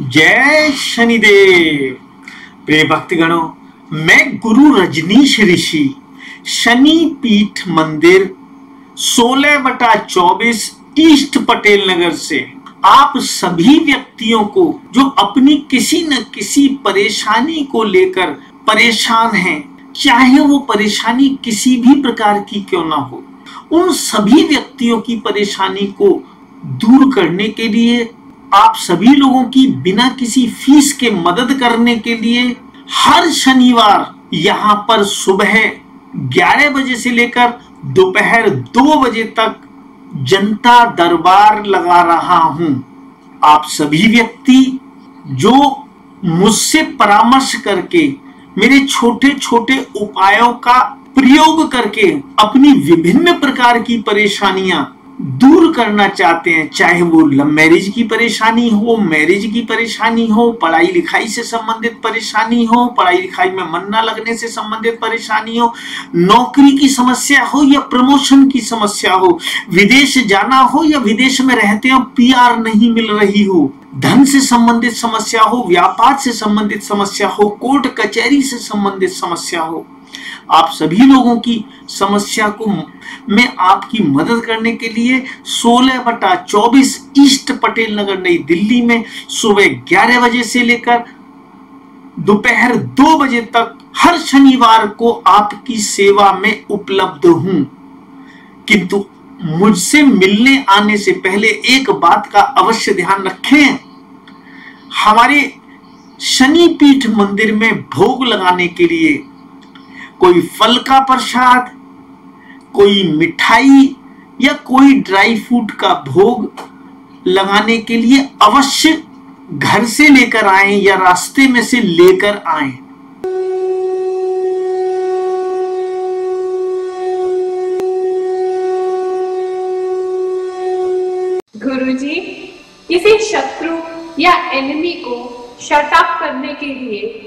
जय शनिदेव। प्रिय भक्तगणों, मैं गुरु रजनीश ऋषि, शनि पीठ मंदिर, सोलह बटा चौबीस ईस्ट पटेल नगर से आप सभी व्यक्तियों को, जो अपनी किसी न किसी परेशानी को लेकर परेशान हैं, चाहे वो परेशानी किसी भी प्रकार की क्यों ना हो, उन सभी व्यक्तियों की परेशानी को दूर करने के लिए आप सभी लोगों की बिना किसी फ़ीस के मदद करने के लिए हर शनिवार यहाँ पर सुबह 11 बजे से लेकर दोपहर दो बजे तक जनता दरबार लगा रहा हूँ। आप सभी व्यक्ति जो मुझसे परामर्श करके मेरे छोटे छोटे उपायों का प्रयोग करके अपनी विभिन्न प्रकार की परेशानियाँ दूर करना चाहते हैं, चाहे वो लव मैरिज की परेशानी हो, मैरिज की परेशानी हो, पढ़ाई लिखाई से संबंधित परेशानी हो, पढ़ाई लिखाई में मन न लगने से संबंधित परेशानी हो, नौकरी की समस्या हो या प्रमोशन की समस्या हो, विदेश जाना हो या विदेश में रहते हो, पीआर नहीं मिल रही हो, धन से संबंधित समस्या हो, व्यापार से संबंधित समस्या हो, कोर्ट कचहरी से संबंधित समस्या हो आप सभी लोगों की समस्या को मैं आपकी मदद करने के लिए 16 बटा चौबीस ईस्ट पटेल नगर, नई दिल्ली में सुबह 11 बजे से लेकर दोपहर दो बजे तक हर शनिवार को आपकी सेवा में उपलब्ध हूँ। किंतु मुझसे मिलने आने से पहले एक बात का अवश्य ध्यान रखें। हमारे शनि पीठ मंदिर में भोग लगाने के लिए कोई फल का प्रसाद, कोई मिठाई या कोई ड्राई फ्रूट का भोग लगाने के लिए अवश्य घर से लेकर आए या रास्ते में से लेकर आए। गुरुजी, किसी शत्रु या एनिमी को शट अप करने के लिए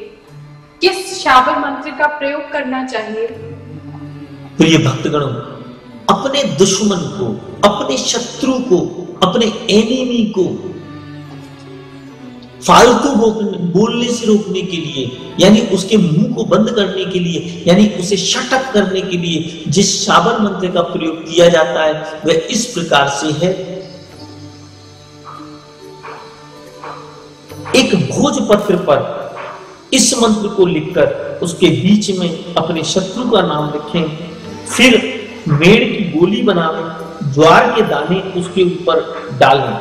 किस शाबर मंत्र का प्रयोग करना चाहिए? प्रिय भक्तगणों, अपने दुश्मन को, अपने शत्रु को, अपने एनिमी को, फालतू बोलने से रोकने के लिए, यानी उसके मुँह को बंद करने के लिए, यानी उसे शटअप करने के लिए जिस शाबर मंत्र का प्रयोग किया जाता है, वह इस प्रकार से है। एक भोजपत्र पर इस मंत्र को लिखकर उसके बीच में अपने शत्रु का नाम लिखें। फिर मेड़ की गोली बनावे ज्वार के दाने उसके ऊपर डालें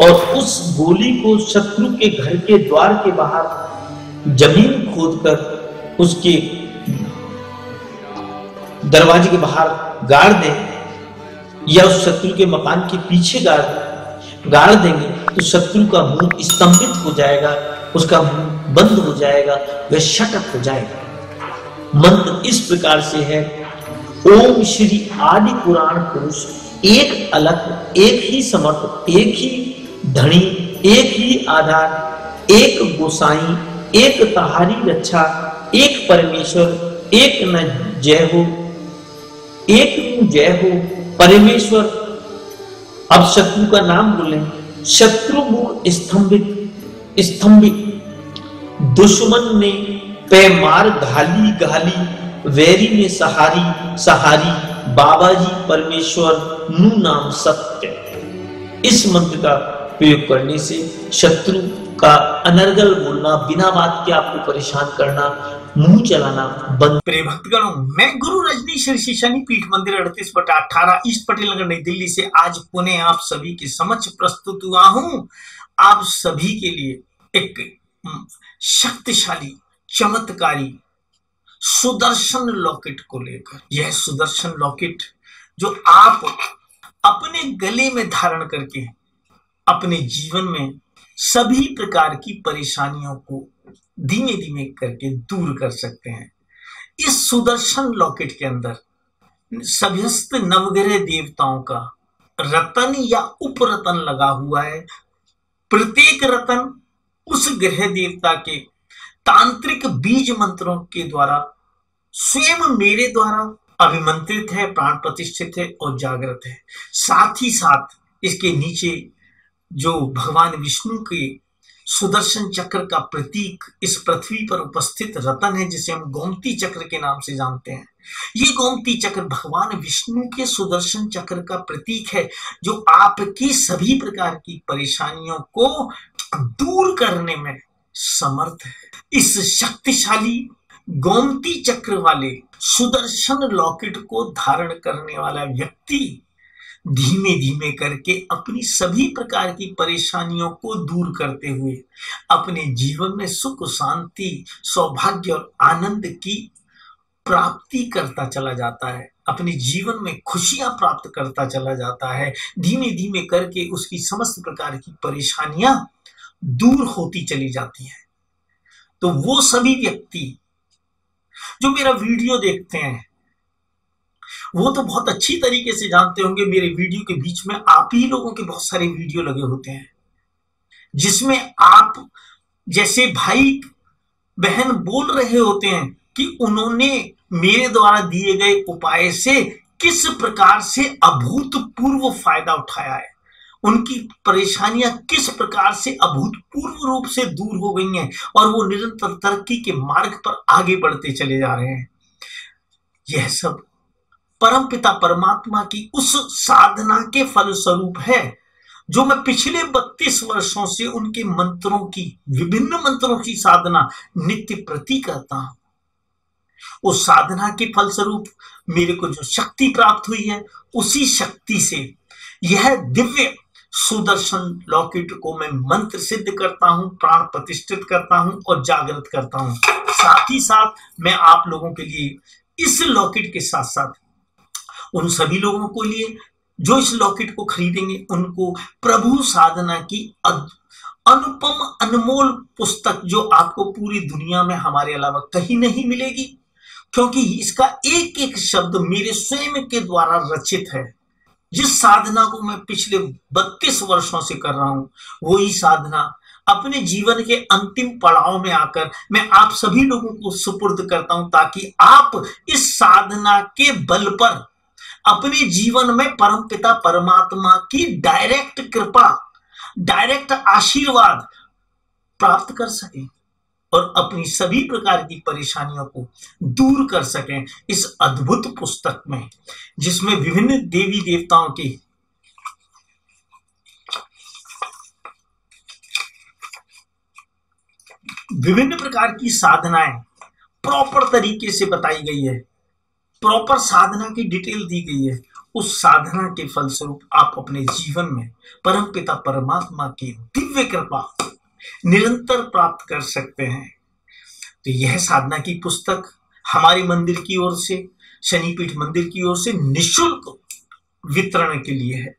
और उस गोली को शत्रु के घर के द्वार के बाहर ज़मीन खोदकर उसके दरवाजे के बाहर गाड़ दें या उस शत्रु के मकान के पीछे गाड़ गाड़ देंगे तो शत्रु का मुँह स्तंभित हो जाएगा। उसका बंद हो जाएगा, वह शटक हो जाएगा। मंत्र इस प्रकार से है, ओम श्री आदि पुराण पुरुष, एक अलग एक ही समर्थ, एक ही धनी, एक ही आधार, एक गोसाई, एक तहारी रक्षा, एक परमेश्वर, एक न जय हो, एक जय हो, परमेश्वर। अब शत्रु का नाम बोले शत्रु मुख स्तंभित स्तंभित दुश्मन ने पैमार घाली घाली, वैरी ने सहारी सहारी बाबा जी परमेश्वर नु नाम सत्य। इस मंत्र का प्रयोग करने से शत्रु का अनर्गल बोलना, बिना बात के आपको परेशान करना, मुँह चलाना बंद। प्रिय भक्तगणों, मैं गुरु रजनीश ऋषि शनि पीठ मंदिर अड़तीस बटा अठारह ईस्ट पटेल नगर नई दिल्ली से आज पुणे, आप सभी के समक्ष प्रस्तुत हुआ हूँ। आप सभी के लिए एक शक्तिशाली, चमत्कारी सुदर्शन लॉकेट को लेकर। यह सुदर्शन लॉकेट जो आप अपने गले में धारण करके, अपने जीवन में सभी प्रकार की परेशानियों को धीमे धीमे करके दूर कर सकते हैं। इस सुदर्शन लॉकेट के अंदर सभ्यस्त नवग्रह देवताओं का रतन या उपरतन लगा हुआ है। प्रत्येक रतन उस ग्रह देवता के तांत्रिक बीज मंत्रों के द्वारा स्वयं मेरे द्वारा अभिमंत्रित है, प्राण प्रतिष्ठित है और जागृत है। साथ ही साथ इसके नीचे जो भगवान विष्णु के सुदर्शन चक्र का प्रतीक इस पृथ्वी पर उपस्थित रतन है, जिसे हम गोमती चक्र के नाम से जानते हैं। ये गोमती चक्र भगवान विष्णु के सुदर्शन चक्र का प्रतीक है, जो आपकी सभी प्रकार की परेशानियों को दूर करने में समर्थ है। इस शक्तिशाली गोमती चक्र वाले सुदर्शन लॉकेट को धारण करने वाला व्यक्ति धीमे धीमे करके अपनी सभी प्रकार की परेशानियों को दूर करते हुए अपने जीवन में सुख, शांति, सौभाग्य और आनंद की प्राप्ति करता चला जाता है। अपने जीवन में खुशियाँ प्राप्त करता चला जाता है। धीमे धीमे करके उसकी समस्त प्रकार की परेशानियाँ दूर होती चली जाती है। तो वो सभी व्यक्ति जो मेरा वीडियो देखते हैं, वो तो बहुत अच्छी तरीके से जानते होंगे, मेरे वीडियो के बीच में आप ही लोगों के बहुत सारे वीडियो लगे होते हैं, जिसमें आप जैसे भाई, बहन बोल रहे होते हैं कि उन्होंने मेरे द्वारा दिए गए उपाय से किस प्रकार से अभूतपूर्व फ़ायदा उठाया है। उनकी परेशानियाँ किस प्रकार से अभूतपूर्व रूप से दूर हो गई हैं और वो निरंतर तरक्की के मार्ग पर आगे बढ़ते चले जा रहे हैं? यह सब परमपिता परमात्मा की उस साधना के फल स्वरूप है, जो मैं पिछले बत्तीस वर्षों से उनके मंत्रों की, विभिन्न मंत्रों की साधना नित्य प्रति करता हूँ। उस साधना के फलस्वरूप मेरे को जो शक्ति प्राप्त हुई है, उसी शक्ति से यह दिव्य सुदर्शन लॉकेट को मैं मंत्र सिद्ध करता हूँ, प्राण प्रतिष्ठित करता हूँ और जागृत करता हूँ। साथ ही साथ मैं आप लोगों के लिए इस लॉकेट के साथ साथ उन सभी लोगों को लिए, जो इस लॉकेट को खरीदेंगे, उनको प्रभु साधना की अनुपम अनमोल पुस्तक जो आपको पूरी दुनिया में हमारे अलावा कहीं नहीं मिलेगी, क्योंकि इसका एक एक शब्द मेरे स्वयं के द्वारा रचित है। जिस साधना को मैं पिछले बत्तीस वर्षों से कर रहा हूँ, वही साधना अपने जीवन के अंतिम पड़ाव में आकर मैं आप सभी लोगों को सुपुर्द करता हूँ ताकि आप इस साधना के बल पर अपने जीवन में परम पिता परमात्मा की डायरेक्ट कृपा डायरेक्ट आशीर्वाद प्राप्त कर सकें। और अपनी सभी प्रकार की परेशानियों को दूर कर सकें इस अद्भुत पुस्तक में, जिसमें विभिन्न देवी देवताओं के विभिन्न प्रकार की साधनाएँ प्रॉपर तरीके से बताई गई है। प्रॉपर साधना की डिटेल दी गई है। उस साधना के फलस्वरूप आप अपने जीवन में परम पिता परमात्मा की दिव्य कृपा निरंतर प्राप्त कर सकते हैं। तो यह साधना की पुस्तक हमारे मंदिर की ओर से, शनिपीठ मंदिर की ओर से निशुल्क वितरण के लिए है।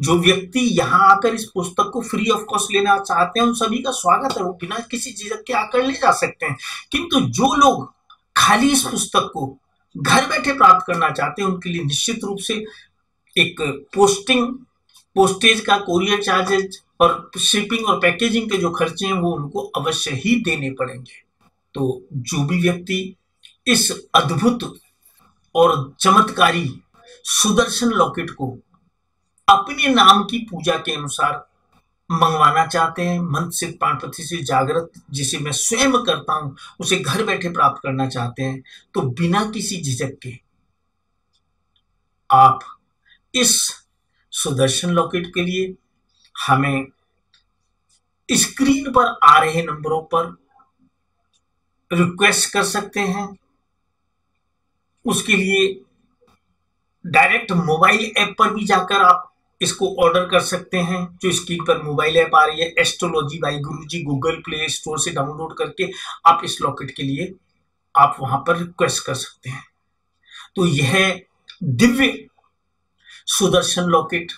जो व्यक्ति यहाँ आकर इस पुस्तक को फ्री ऑफ़ कॉस्ट लेना चाहते हैं, उन सभी का स्वागत है। वो बिना किसी झिझक के आकर ले जा सकते हैं। किंतु जो लोग खाली इस पुस्तक को घर बैठे प्राप्त करना चाहते हैं, उनके लिए निश्चित रूप से एक पोस्टिंग पोस्टेज का कोरियर चार्जेज और शिपिंग और पैकेजिंग के जो खर्चे हैं, वो उनको अवश्य ही देने पड़ेंगे। तो जो भी व्यक्ति इस अद्भुत और चमत्कारी सुदर्शन लॉकेट को अपने नाम की पूजा के अनुसार मंगवाना चाहते हैं मन से, प्राणपति से जागृत, जिसे मैं स्वयं करता हूँ, उसे घर बैठे प्राप्त करना चाहते हैं तो बिना किसी झिझक के आप इस सुदर्शन लॉकेट के लिए हमें स्क्रीन पर आ रहे नंबरों पर रिक्वेस्ट कर सकते हैं। उसके लिए डायरेक्ट मोबाइल ऐप पर भी जाकर आप इसको ऑर्डर कर सकते हैं। जो स्क्रीन पर मोबाइल ऐप आ रही है astrology by Guru ji Google Play Store से डाउनलोड करके आप इस लॉकेट के लिए आप वहाँ पर रिक्वेस्ट कर सकते हैं। तो यह दिव्य सुदर्शन लॉकेट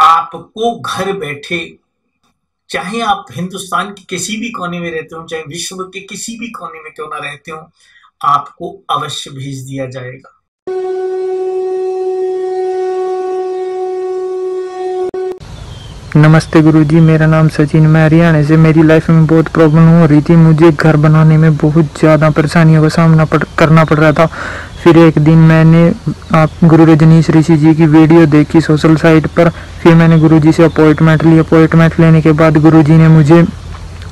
आपको घर बैठे, चाहे आप हिंदुस्तान के किसी भी कोने में रहते हो, चाहे विश्व के किसी भी कोने में क्यों ना रहते हो, आपको अवश्य भेज दिया जाएगा। नमस्ते गुरुजी मेरा नाम सचिन मैं हरियाणा से। मेरी लाइफ में बहुत प्रॉब्लम हो रही थी। मुझे घर बनाने में बहुत ज़्यादा परेशानियों का सामना पड़, करना पड़ रहा था। फिर एक दिन मैंने आप गुरु रजनीश ऋषि जी की वीडियो देखी सोशल साइट पर। फिर मैंने गुरुजी से अपॉइंटमेंट ली। अपॉइंटमेंट लेने के बाद गुरुजी ने मुझे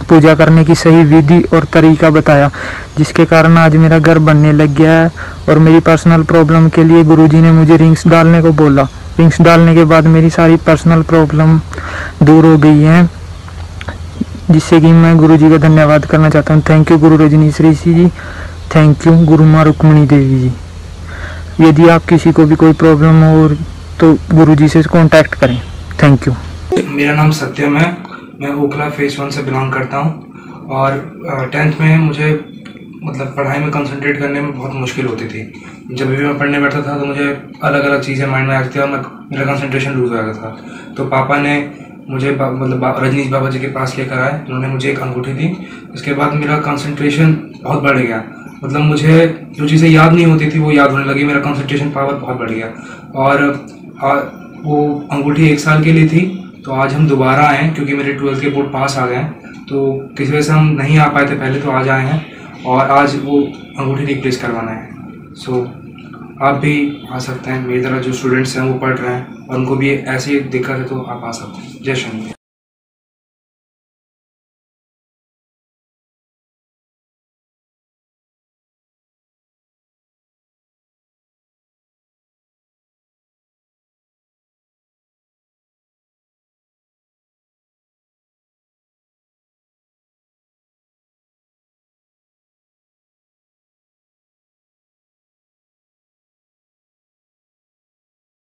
पूजा करने की सही विधि और तरीका बताया जिसके कारण आज मेरा घर बनने लग गया है और मेरी पर्सनल प्रॉब्लम के लिए गुरुजी ने मुझे रिंग्स डालने को बोला। रिंग्स डालने के बाद मेरी सारी पर्सनल प्रॉब्लम दूर हो गई है, जिससे कि मैं गुरु जी का धन्यवाद करना चाहता हूँ। Thank you Guru Rajneesh Rishi ji. Thank you Guru Maa Rukmani देवी जी। यदि आप किसी को भी कोई प्रॉब्लम हो तो गुरु जी से कॉन्टैक्ट करें। थैंक यू मेरा नाम सत्यम है। मैं ओखला फेस वन से बिलोंग करता हूँ। और टेंथ में मुझे मतलब पढ़ाई में कंसंट्रेट करने में बहुत मुश्किल होती थी। जब भी मैं पढ़ने बैठता था तो मुझे अलग अलग चीज़ें माइंड में आती थी और मैं मेरा कंसंट्रेशन लूज हो जाता था। तो पापा ने मुझे बा, मतलब बा, रजनीश बाबा जी के पास लेकर आए। उन्होंने मुझे एक अंगूठी दी। उसके बाद मेरा कंसंट्रेशन बहुत बढ़ गया। मतलब मुझे जो चीज़ें याद नहीं होती थी वो याद होने लगी। मेरा कंसंट्रेशन पावर बहुत बढ़ गया। और वो अंगूठी एक साल के लिए थी। तो आज हम दोबारा आए क्योंकि मेरे ट्वेल्थ के बोर्ड पास आ गए हैं। तो किसी वजह से हम नहीं आ पाए थे पहले तो आज आए हैं। और आज वो अंगूठी रिप्लेस करवाना है। सो so, आप भी आ सकते हैं। मेरी तरह जो स्टूडेंट्स हैं वो पढ़ रहे हैं और उनको भी ऐसी दिक्कत है तो आप आ सकते हैं। जय शंकर